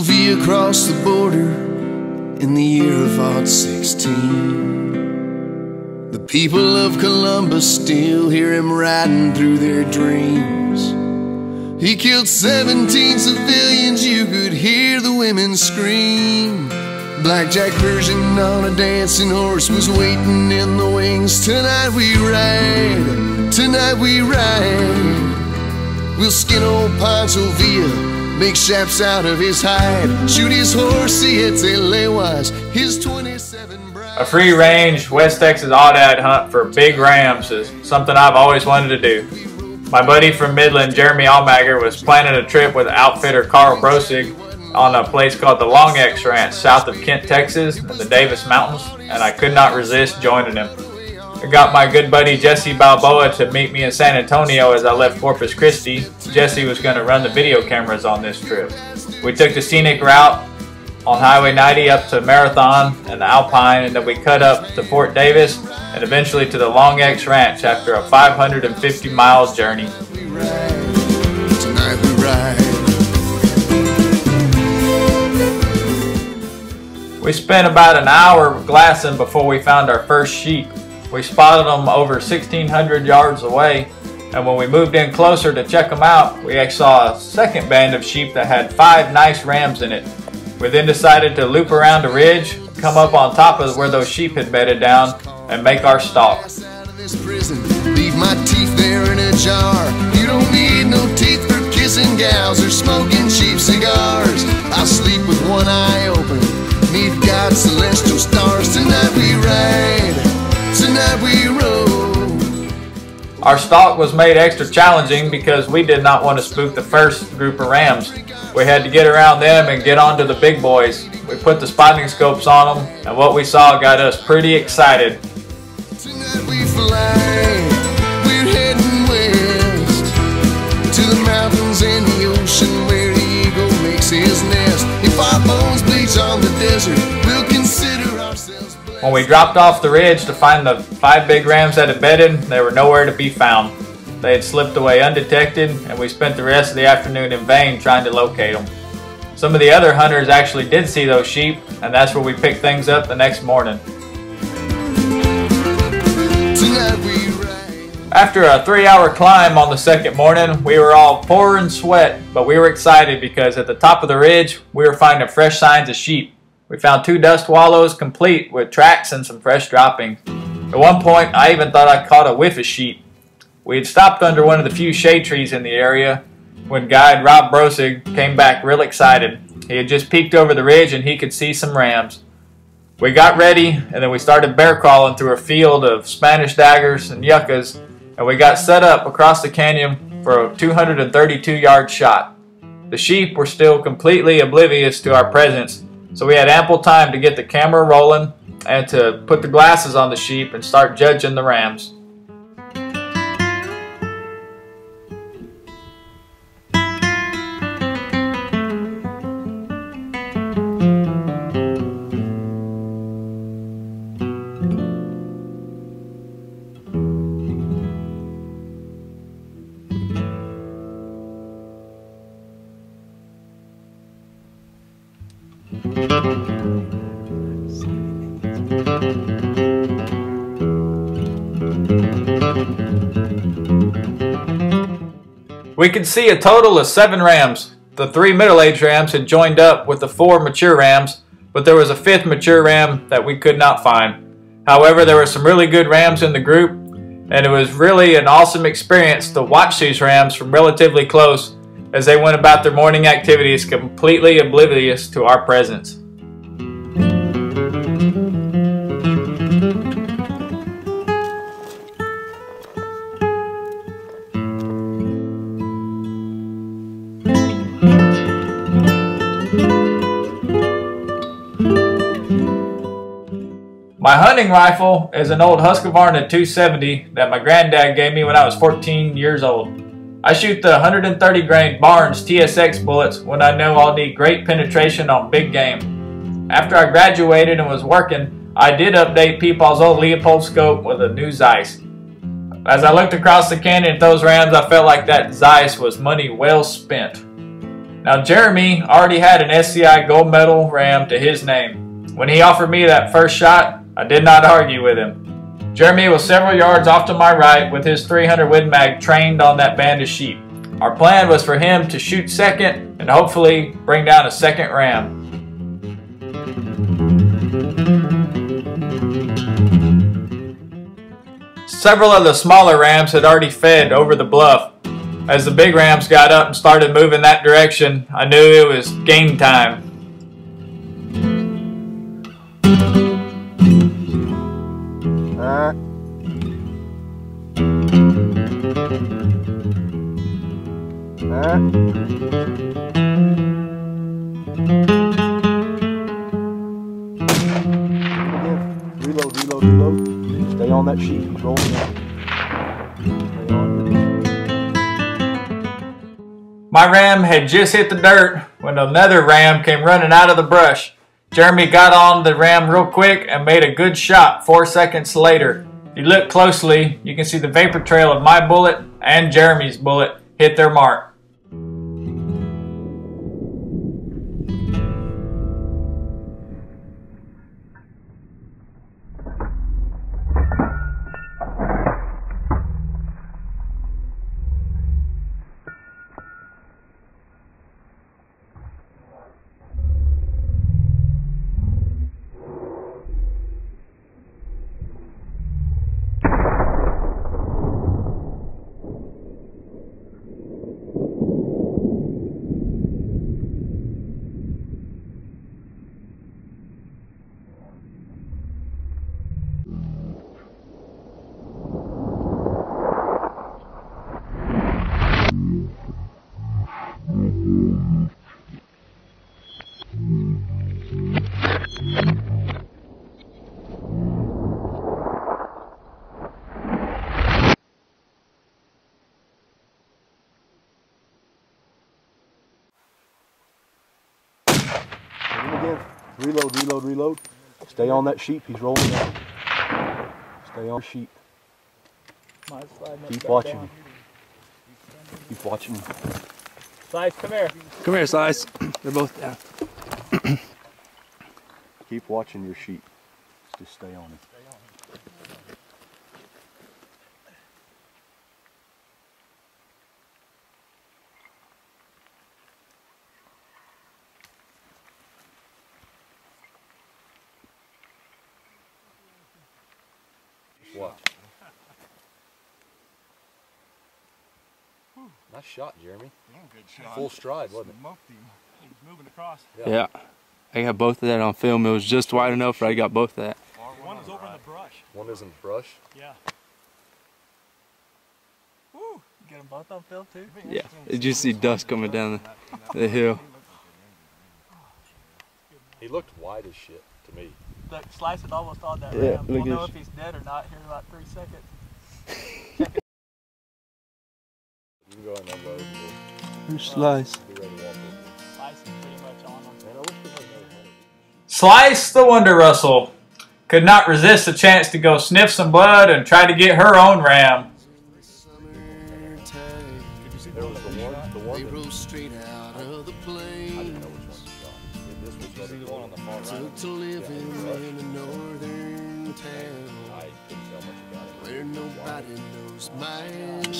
Villa crossed the border in the year of odd 16. The people of Columbus still hear him riding through their dreams. He killed 17 civilians, you could hear the women scream. Blackjack Pershing on a dancing horse was waiting in the wings. Tonight we ride, tonight we ride. We'll skin old Villa Make shaps out of his hide, shoot his horse, see it's a laywise. His 27 bride. A free range West Texas aoudad hunt for big rams is something I've always wanted to do. My buddy from Midland, Jeremy Almager, was planning a trip with outfitter Carl Brosig on a place called the Long X Ranch south of Kent, Texas in the Davis Mountains, and I could not resist joining him. I got my good buddy Jesse Balboa to meet me in San Antonio as I left Corpus Christi. Jesse was going to run the video cameras on this trip. We took the scenic route on Highway 90 up to Marathon and the Alpine, and then we cut up to Fort Davis and eventually to the Long X Ranch after a 550 miles journey. We spent about an hour glassing before we found our first sheep. We spotted them over 1,600 yards away, and when we moved in closer to check them out, we saw a second band of sheep that had five nice rams in it. We then decided to loop around the ridge, come up on top of where those sheep had bedded down, and make our stalk. Our stalk was made extra challenging because we did not want to spook the first group of rams. We had to get around them and get onto the big boys. We put the spotting scopes on them and what we saw got us pretty excited. When we dropped off the ridge to find the five big rams that had bedded, they were nowhere to be found. They had slipped away undetected, and we spent the rest of the afternoon in vain trying to locate them. Some of the other hunters actually did see those sheep, and that's where we picked things up the next morning. After a three-hour climb on the second morning, we were all pouring sweat, but we were excited because at the top of the ridge, we were finding fresh signs of sheep. We found two dust wallows complete with tracks and some fresh droppings. At one point, I even thought I caught a whiff of sheep. We had stopped under one of the few shade trees in the area when guide Rob Brosig came back real excited. He had just peeked over the ridge and he could see some rams. We got ready and then we started bear crawling through a field of Spanish daggers and yuccas and we got set up across the canyon for a 232 yard shot. The sheep were still completely oblivious to our presence so we had ample time to get the camera rolling and to put the glasses on the sheep and start judging the rams. We could see a total of seven rams. The three middle-aged rams had joined up with the four mature rams, but there was a fifth mature ram that we could not find. However, there were some really good rams in the group, and it was really an awesome experience to watch these rams from relatively close as they went about their morning activities completely oblivious to our presence. My hunting rifle is an old Husqvarna 270 that my granddad gave me when I was 14 years old. I shoot the 130 grain Barnes TSX bullets when I know I'll need great penetration on big game. After I graduated and was working, I did update Peepaw's old Leupold scope with a new Zeiss. As I looked across the canyon at those rams, I felt like that Zeiss was money well spent. Now, Jeremy already had an SCI gold medal ram to his name. When he offered me that first shot, I did not argue with him. Jeremy was several yards off to my right with his 300 Win Mag trained on that band of sheep. Our plan was for him to shoot second and hopefully bring down a second ram. Several of the smaller rams had already fed over the bluff. As the big rams got up and started moving that direction, I knew it was game time. Again. Reload, reload, reload. Stay on that sheet. Down. My ram had just hit the dirt when another ram came running out of the brush. Jeremy got on the ram real quick and made a good shot four seconds later. If you look closely, you can see the vapor trail of my bullet and Jeremy's bullet hit their mark. Reload, reload, reload. Stay on that sheep. He's rolling down. Stay on sheep. Keep watching. Keep watching. Slice, come here. Come here, Slice. They're both down. Keep watching your sheep. Just stay on him. What? Nice shot, Jeremy. Full stride, wasn't it? Yeah. I got both of that on film. It was just wide enough where I got both of that. One is over in the brush. One is in the brush. Yeah. Woo! Get them both on film too. Yeah. Did you see dust coming down the, the hill? He looked wide as shit to me. Look, slice it almost on that Yeah, ram. We'll know this. if he's dead or not here in about three seconds. You can go and unload. and Who's Slice? we'll Be ready to walk over. Slice is pretty much on him. Man, I wish we had another hunter. Slice the Wonder Russell could not resist the chance to go sniff some blood and try to get her own ram.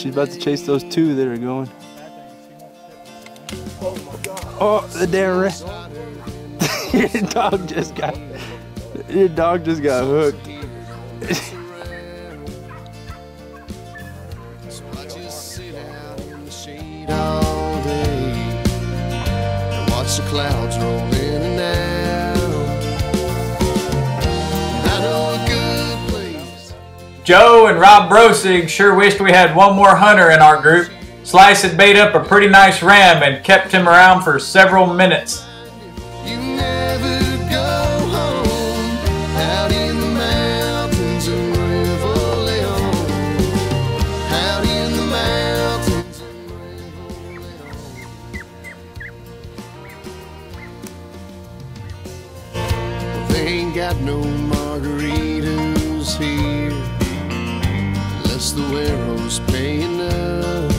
She's about to chase those two that are going. Oh, the damn rat. Your dog just got. Your dog just got hooked. Joe and Rob Brosig sure wished we had one more hunter in our group. Slice had bait up a pretty nice ram and kept him around for several minutes. Got no margaritas here the Warrows pay enough.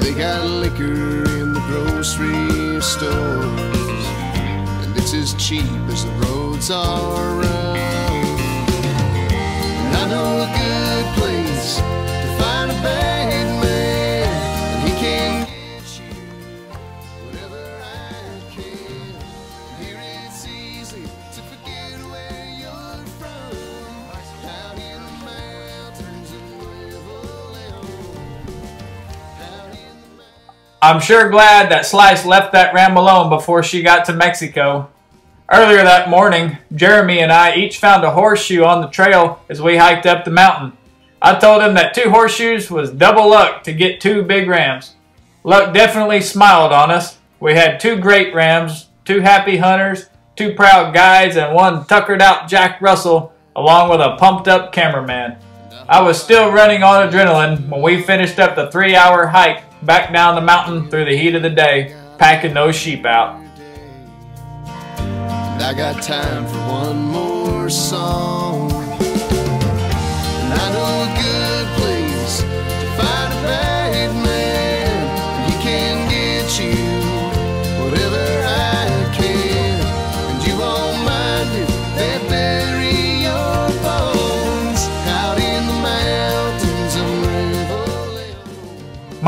They got liquor in the grocery stores, and it's as cheap as the roads are round. I'm sure glad that Slice left that ram alone before she got to Mexico. Earlier that morning, Jeremy and I each found a horseshoe on the trail as we hiked up the mountain. I told him that two horseshoes was double luck to get two big rams. Luck definitely smiled on us. We had two great rams, two happy hunters, two proud guides, and one tuckered out Jack Russell, along with a pumped up cameraman. I was still running on adrenaline when we finished up the three hour hike back down the mountain through the heat of the day, packing those sheep out. I got time for one more song.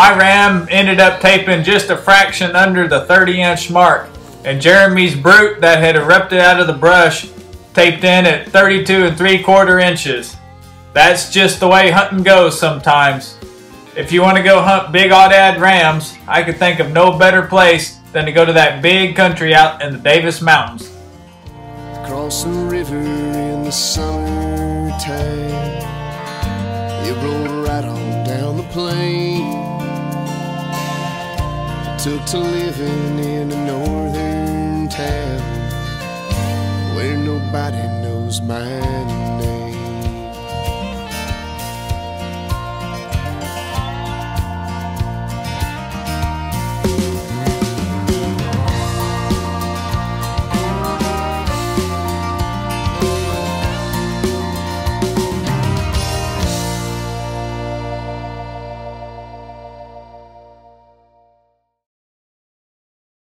My ram ended up taping just a fraction under the 30 inch mark, and Jeremy's brute that had erupted out of the brush taped in at 32 and 3 quarter inches. That's just the way hunting goes sometimes. If you want to go hunt big aoudad rams, I could think of no better place than to go to that big country out in the Davis Mountains. Across the river in the summertime It rolled right on down the plain Took to living in a northern town Where nobody knows my name